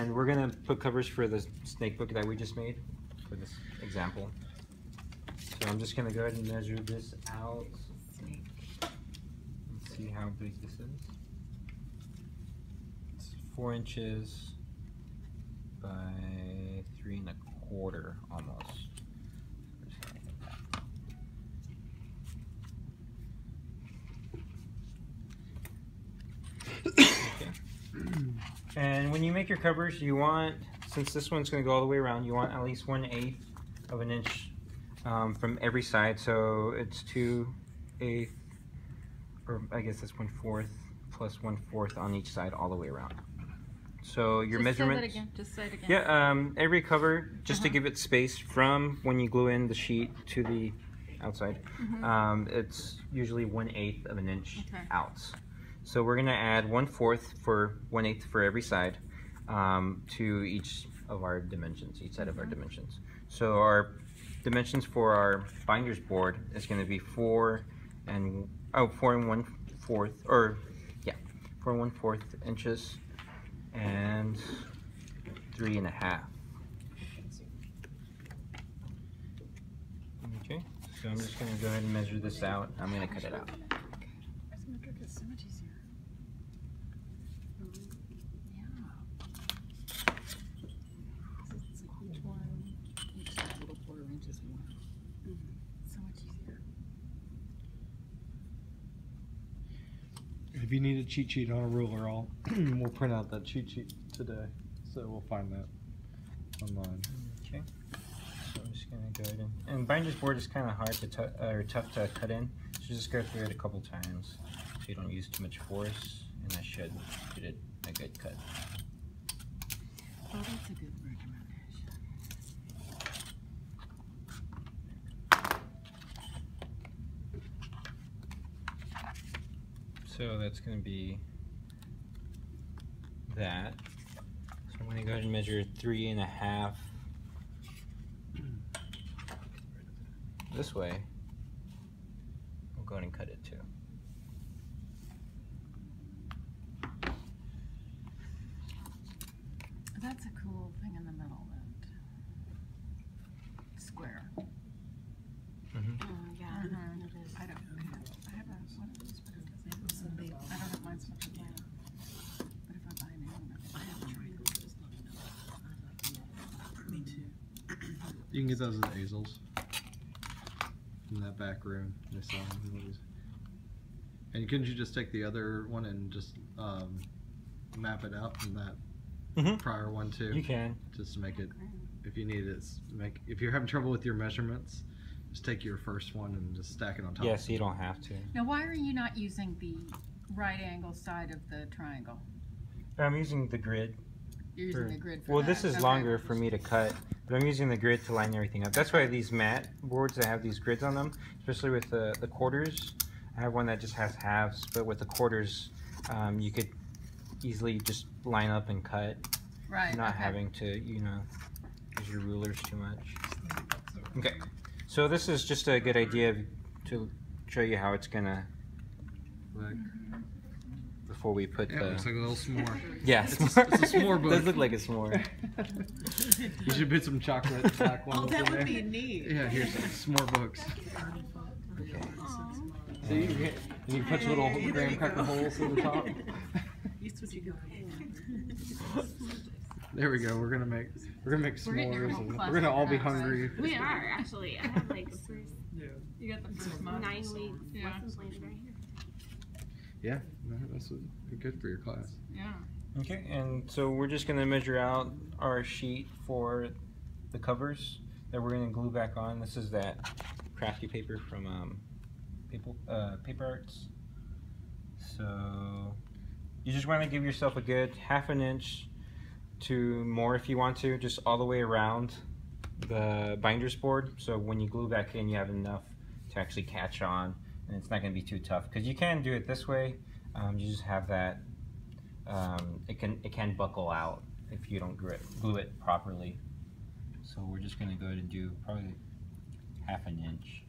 And we're gonna put covers for the snake book that we just made for this example. So I'm just gonna go ahead and measure this out. Let's see how big this is. It's four inches by three and a quarter almost. And when you make your covers, you want, since this one's going to go all the way around, you want at least one eighth of an inch um, from every side. So it's two eighth, or I guess that's one fourth plus one fourth on each side all the way around. So your Just measurements. Say that again. Just say it again. Yeah, um, every cover, just to Uh-huh. give it space from when you glue in the sheet to the outside, Mhm. um, it's usually one eighth of an inch Okay. out. So we're gonna add one fourth for one eighth for every side um, to each of our dimensions, each side of our Mhm. dimensions. So our dimensions for our binders board is gonna be four and oh four and one fourth or yeah four and one fourth inches and three and a half. Okay, so I'm just gonna go ahead and measure this out. I'm gonna cut it out. Symmetric is so much easier. Yeah. It's like each one, each side a little quarter inches more. So much easier. If you need a cheat sheet on a ruler, I'll we'll print out that cheat sheet today. So we'll find that online. Okay, so I'm just gonna go ahead and, and binder's board is kind of hard to, tu- or tough to cut in. So just go through it a couple times so you don't use too much force, and that should get it a good cut. Oh, that's a good recommendation. So that's gonna be that. So I'm gonna go ahead and measure three and a half this way. We'll go ahead and cut it too. That's a cool thing in the middle. That square. Mhm. Oh, yeah. Mhm. It is. I don't. I have, I have a, one of those, but it doesn't. So big. I don't have mine so much. Yeah. But if I buy new one, I have a it's not enough. Me too. You can get those at Asel's. In that back room, they sell them. these. And couldn't you just take the other one and just um, map it out from that Mhm. prior one too, You can. just to make it. If you need it, make if you're having trouble with your measurements, just take your first one and just stack it on top. Yes, you don't have to. Now, why are you not using the right angle side of the triangle? I'm using the grid. You're using for- the grid for well, that. this is Okay. longer for me to cut, but I'm using the grid to line everything up. That's why these mat boards that have these grids on them, especially with the, the quarters. I have one that just has halves, but with the quarters, um, you could easily just line up and cut, Right. not okay. having to, you know, use your rulers too much. Okay, so this is just a good idea to show you how it's gonna look before we put Yeah, it the. looks like a little s'more. yeah, It's a- it's a s'more Does book. look like a s'more. you should put some chocolate black oh, ones Oh, that would there. be neat. Yeah, here's some s'more books. Okay. So you can, and you put your little graham cracker holes in the top. Use what you got. There we go. We're gonna make we're gonna make We're getting your s'mores. And we're gonna all be right now, right? hungry. We are actually. I have like the first You got the first month. nine weeks Yeah. lesson planned right here. Yeah, that's good for your class. Yeah. Okay, and so we're just gonna measure out our sheet for the covers that we're gonna glue back on. This is that crafty paper from um, paper, uh, paper arts. So you just wanna give yourself a good half an inch to more if you want to, just all the way around the binder's board. So when you glue back in, you have enough to actually catch on, and it's not gonna be too tough. Because you can do it this way. Um, you just have that um, it can it can buckle out if you don't glue it, glue it properly. So we're just gonna go ahead and do probably half an inch.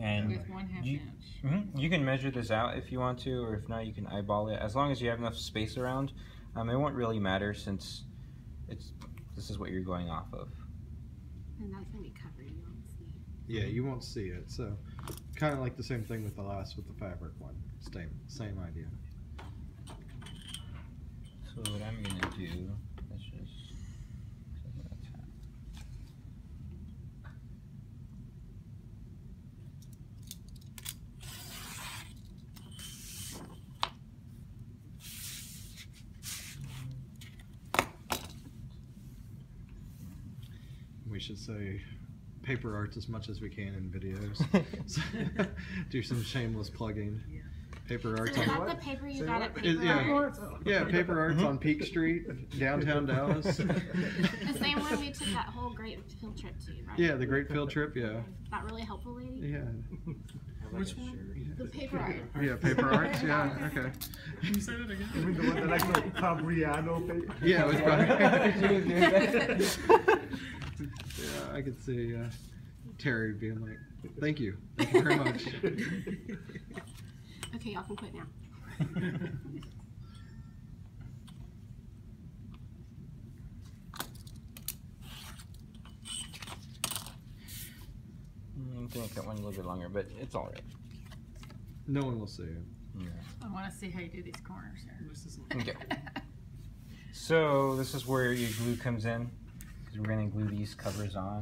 And With one half you, inch. mhm, you can measure this out if you want to, or if not, you can eyeball it. As long as you have enough space around, um, it won't really matter since it's this is what you're going off of. And that's gonna be covered, you won't see. Yeah, mm-hmm. you won't see it. So, kind of like the same thing with the last with the fabric one. Same same idea. So what I'm gonna do is just We should say paper arts as much as we can in videos. So, do some shameless plugging. Yeah. Paper So arts is on that the paper you Say got what? at Is- Paper yeah. Arts? yeah, paper arts Mhm. on Peak Street, downtown Dallas. The same one we took that whole great field trip to, right? Yeah, the great field trip. Yeah, That really helpful lady? yeah, Which one? The paper art. yeah. Paper arts. Yeah, okay. Can you say that again? You mean the one that I call Fabriano paper? Yeah, it was probably. Yeah. yeah, I could see uh, Terry being like, "Thank you, thank you very much." Okay, y'all can quit now. I'm gonna make that one a little bit longer, but it's all right. No one will see it. Yeah. I wanna see how you do these corners here. Okay. So this is where your glue comes in, because we're gonna glue these covers on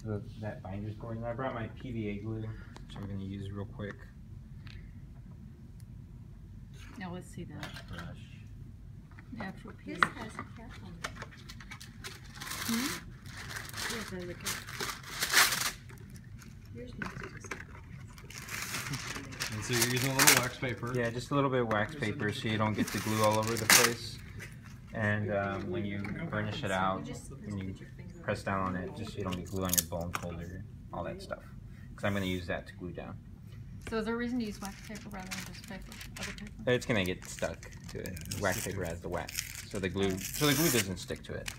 to the, that binder's board. And I brought my PVA glue, which I'm gonna use real quick. Now, let's see that. Brush. Natural This has a cap on it. Yes, I look at. Yours needs to And so you're using a little wax paper. Yeah, just a little bit of wax paper so you don't get the glue all over the place. And um, when you burnish it out, when you press down on it, just so you don't get glue on your bone folder, all that stuff. Because I'm going to use that to glue down. So is there a reason to use wax paper rather than just paper, other paper? It's going to get stuck to it. Wax paper has the wax, so the glue, so the glue doesn't stick to it.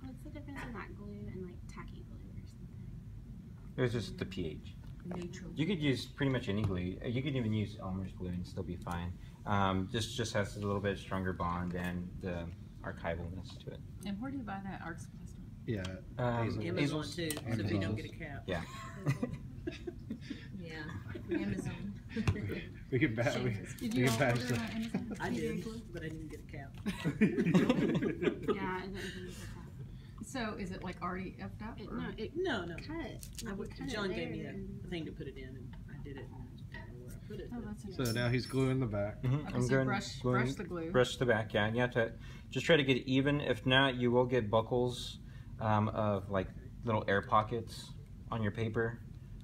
What's the difference in that glue and like tacky glue or something? It was just the pH. Neutral. You could use pretty much any glue. You could even use Elmer's glue and still be fine. Um, this just has a little bit stronger bond and the archivalness to it. And where do you buy that art supply? Yeah. Um, Asel. Amazon too, so if you don't get a cap. Yeah. Yeah, Amazon. We can bat. We, Did we you can all batch order the- on Amazon? I did, but I didn't get a cap. Yeah, it doesn't need a cap. So is it like already effed up? It, no, it, no, no. Cut. I would, cut it John gave me a thing to put it in, and I did it. Oh, that's So interesting. now he's gluing the back. Mhm, Okay, I'm so going- brush, gluing- brush the glue. brush the back, yeah. And you have to just try to get it even. If not, you will get buckles um, of like little air pockets on your paper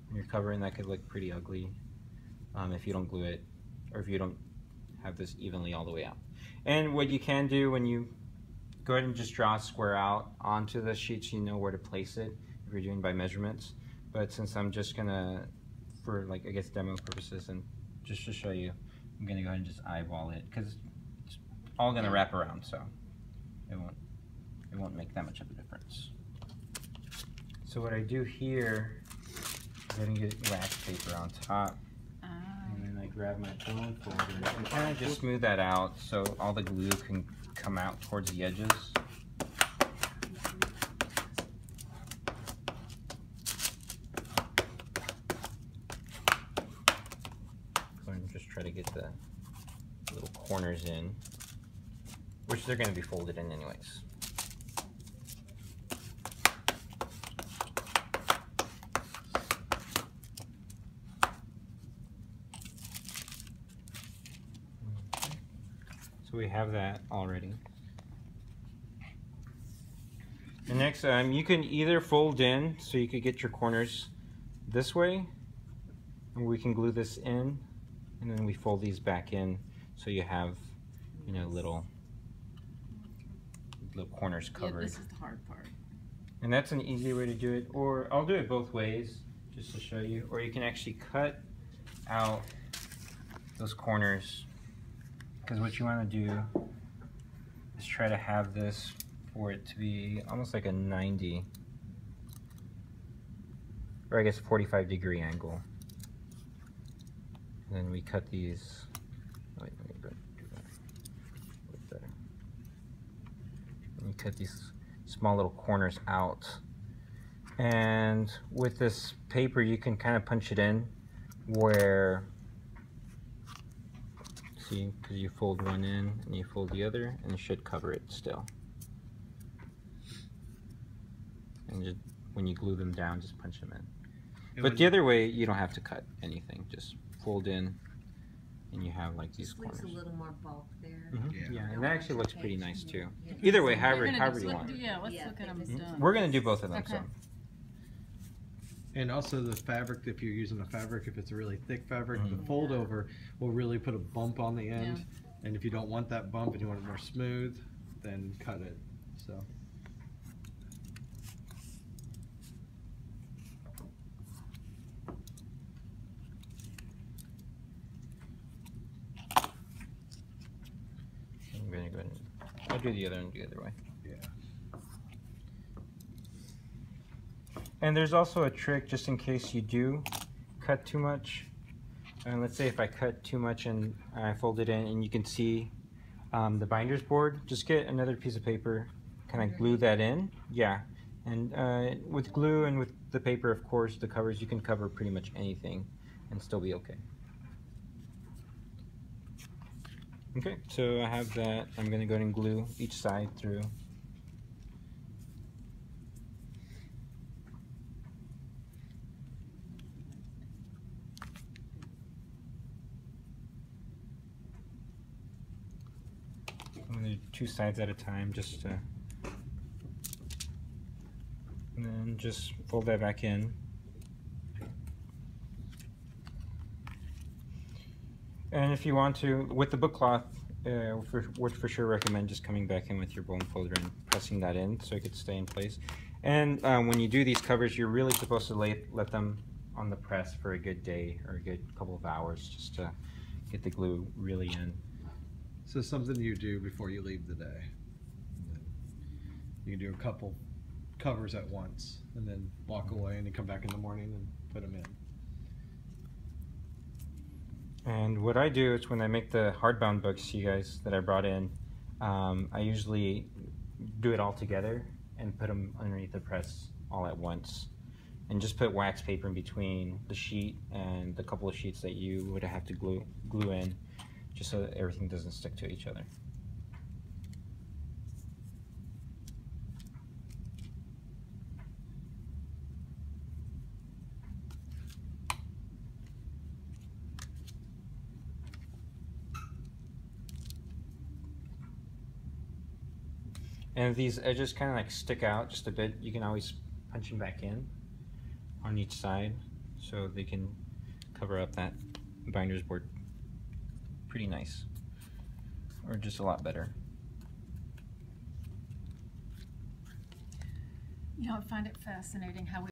when you're covering. That could look pretty ugly um, if you don't glue it or if you don't have this evenly all the way out. And what you can do when you go ahead and just draw a square out onto the sheet so you know where to place it if you're doing by measurements. But since I'm just gonna, for like I guess demo purposes and just to show you, I'm gonna go ahead and just eyeball it because it's all gonna wrap around, so it won't it won't make that much of a difference. So what I do here, I'm gonna get wax paper on top, Ah, and then I grab my bone folder and kind of just smooth that out so all the glue can come out towards the edges. So I'm just try to get the little corners in, which they're going to be folded in anyways. So we have that already. The next, um, you can either fold in, so you could get your corners this way, and we can glue this in, and then we fold these back in, so you have, you know, little, little corners covered yeah, this is the hard part. And that's an easy way to do it. Or I'll do it both ways just to show you. Or you can actually cut out those corners. Because what you want to do is try to have this for it to be almost like a 90 or I guess 45 degree angle. And then we cut these. Oh, wait, let me go do that. better. And you cut these small little corners out. And with this paper, you can kind of punch it in where, see, because you fold one in and you fold the other, and it should cover it still. And just when you glue them down, just punch them in. And But the other way, you don't have to cut anything. Just fold in, and you have like these Just leaves corners. a little more bulk there. Mhm. Yeah. Yeah, and that actually looks pretty nice too. yeah. Either way, We're however, gonna however just you look- want. it. Yeah, let's Yeah, look at they them just- done. We're gonna do both of them. Okay. So And also the fabric, if you're using a fabric, if it's a really thick fabric, Mhm. the fold over will really put a bump on the end. And if you don't want that bump and you want it more smooth, then cut it. So I'm gonna go ahead and I'll do the other one the other way. yeah. And there's also a trick just in case you do cut too much. And let's say if I cut too much and I fold it in and you can see um, the binder's board, just get another piece of paper, kind of glue that in. Yeah. And uh, with glue and with the paper, of course, the covers, you can cover pretty much anything and still be okay. Okay, so I have that. I'm gonna go ahead and glue each side through. I'm gonna do two sides at a time just to and then just fold that back in. And if you want to, with the book cloth, uh, for, would for sure recommend just coming back in with your bone folder and pressing that in so it could stay in place. And um, when you do these covers, you're really supposed to lay, let them on the press for a good day or a good couple of hours just to get the glue really in. So something you do before you leave the day. You can do a couple covers at once and then walk away and then come back in the morning and put them in. And what I do is when I make the hardbound books, you guys, that I brought in, um, I usually do it all together and put them underneath the press all at once. And just put wax paper in between the sheet and the couple of sheets that you would have to glue, glue in, just so that everything doesn't stick to each other. And if these edges kind of like stick out just a bit, you can always punch them back in on each side so they can cover up that binder's board pretty nice or just a lot better. You know, I find it fascinating how we